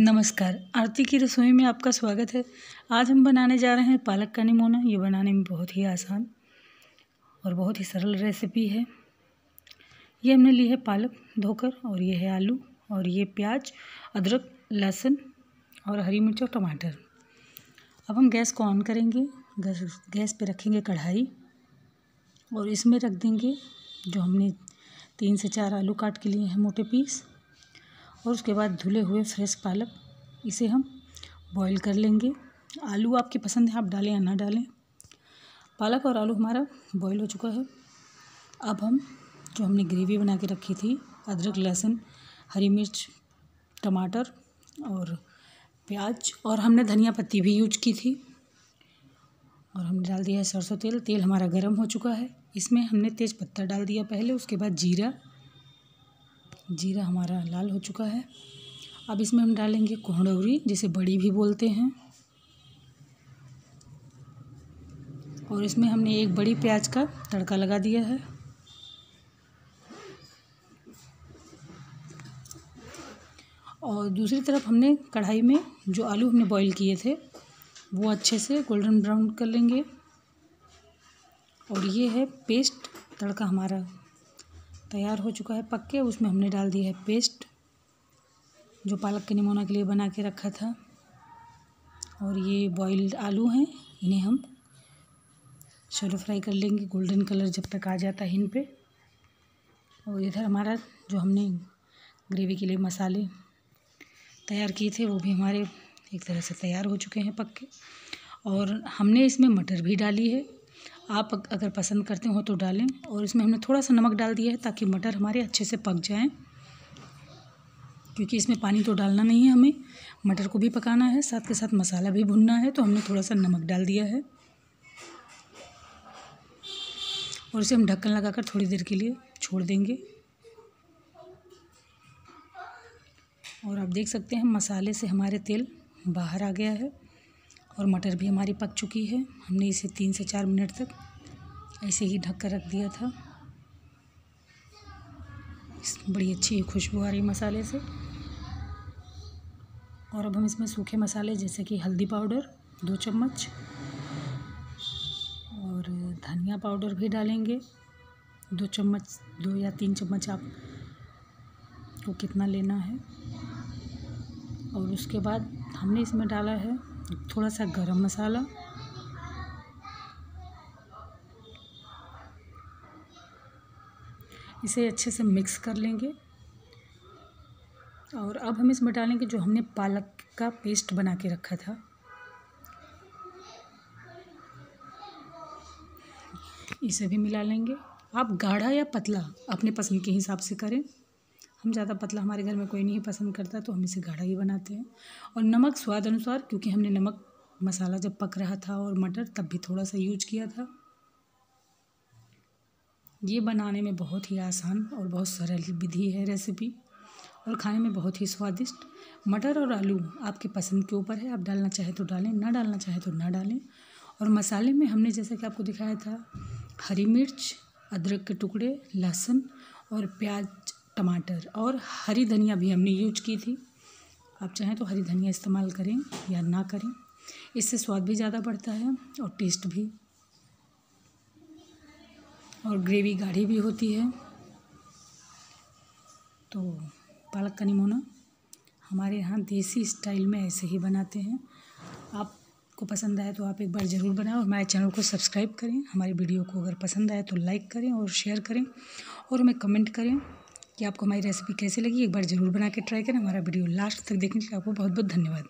नमस्कार, आरती की रसोई में आपका स्वागत है। आज हम बनाने जा रहे हैं पालक का निमोना। ये बनाने में बहुत ही आसान और बहुत ही सरल रेसिपी है। ये हमने ली है पालक धोकर और ये है आलू और ये प्याज, अदरक, लहसुन और हरी मिर्च और टमाटर। अब हम गैस को ऑन करेंगे। गैस गैस पे रखेंगे कढ़ाई और इसमें रख देंगे जो हमने तीन से चार आलू काट के लिए हैं मोटे पीस। और उसके बाद धुले हुए फ्रेश पालक, इसे हम बॉईल कर लेंगे। आलू आपकी पसंद है, आप डालें या ना डालें। पालक और आलू हमारा बॉईल हो चुका है। अब हम, जो हमने ग्रेवी बना के रखी थी, अदरक, लहसुन, हरी मिर्च, टमाटर और प्याज, और हमने धनिया पत्ती भी यूज़ की थी। और हमने डाल दिया है सरसों तेल। तेल हमारा गर्म हो चुका है। इसमें हमने तेज़ पत्ता डाल दिया पहले, उसके बाद जीरा जीरा हमारा लाल हो चुका है। अब इसमें हम डालेंगे कोहड़ौरी जिसे बड़ी भी बोलते हैं। और इसमें हमने एक बड़ी प्याज का तड़का लगा दिया है। और दूसरी तरफ़ हमने कढ़ाई में जो आलू हमने बॉईल किए थे, वो अच्छे से गोल्डन ब्राउन कर लेंगे। और ये है पेस्ट तड़का हमारा। तैयार हो चुका है पक्के। उसमें हमने डाल दिया है पेस्ट, जो पालक के निमोना के लिए बना के रखा था। और ये बॉइल्ड आलू हैं, इन्हें हम शैलो फ्राई कर लेंगे गोल्डन कलर जब तक आ जाता है इन पे। और इधर हमारा जो हमने ग्रेवी के लिए मसाले तैयार किए थे, वो भी हमारे एक तरह से तैयार हो चुके हैं पक्के। और हमने इसमें मटर भी डाली है। आप अगर पसंद करते हो तो डालें और इसमें हमने थोड़ा सा नमक डाल दिया है ताकि मटर हमारे अच्छे से पक जाएँ। क्योंकि इसमें पानी तो डालना नहीं है हमें। मटर को भी पकाना है, साथ के साथ मसाला भी भुनना है तो हमने थोड़ा सा नमक डाल दिया है। और इसे हम ढक्कन लगाकर थोड़ी देर के लिए छोड़ देंगे। और आप देख सकते हैं मसाले से हमारे तेल बाहर आ गया है। और मटर भी हमारी पक चुकी है। हमने इसे तीन से चार मिनट तक ऐसे ही ढक कर रख दिया था। बड़ी अच्छी खुशबू आ रही मसाले से। और अब हम इसमें सूखे मसाले जैसे कि हल्दी पाउडर, दो चम्मच और धनिया पाउडर भी डालेंगे। दो चम्मच, दो या तीन चम्मच आप को कितना लेना है। और उसके बाद हमने इसमें डाला है थोड़ा सा गरम मसाला। इसे अच्छे से मिक्स कर लेंगे। और अब हम इसमें डालेंगे जो हमने पालक का पेस्ट बना के रखा था। इसे भी मिला लेंगे। आप गाढ़ा या पतला अपने पसंद के हिसाब से करें। हम ज़्यादा पतला हमारे घर में कोई नहीं पसंद करता तो हम इसे गाढ़ा ही बनाते हैं। और नमक स्वाद अनुसार, क्योंकि हमने नमक मसाला जब पक रहा था और मटर, तब भी थोड़ा सा यूज़ किया था। ये बनाने में बहुत ही आसान और बहुत सरल विधि है रेसिपी और खाने में बहुत ही स्वादिष्ट। मटर और आलू आपके पसंद के ऊपर है, आप डालना चाहें तो डालें, ना डालना चाहें तो ना डालें। और मसाले में हमने, जैसा कि आपको दिखाया था, हरी मिर्च, अदरक के टुकड़े, लहसुन और प्याज टमाटर और हरी धनिया भी हमने यूज़ की थी। आप चाहें तो हरी धनिया इस्तेमाल करें या ना करें। इससे स्वाद भी ज़्यादा बढ़ता है और टेस्ट भी। और ग्रेवी गाढ़ी भी होती है। तो पालक का निमोना हमारे यहाँ देसी स्टाइल में ऐसे ही बनाते हैं। आपको पसंद आए तो आप एक बार ज़रूर बनाएँ और हमारे चैनल को सब्सक्राइब करें। हमारी वीडियो को अगर पसंद आए तो लाइक करें और शेयर करें और हमें कमेंट करें। कि आपको हमारी रेसिपी कैसी लगी, एक बार ज़रूर बना के ट्राई करें। हमारा वीडियो लास्ट तक देखने के लिए आपको बहुत बहुत धन्यवाद।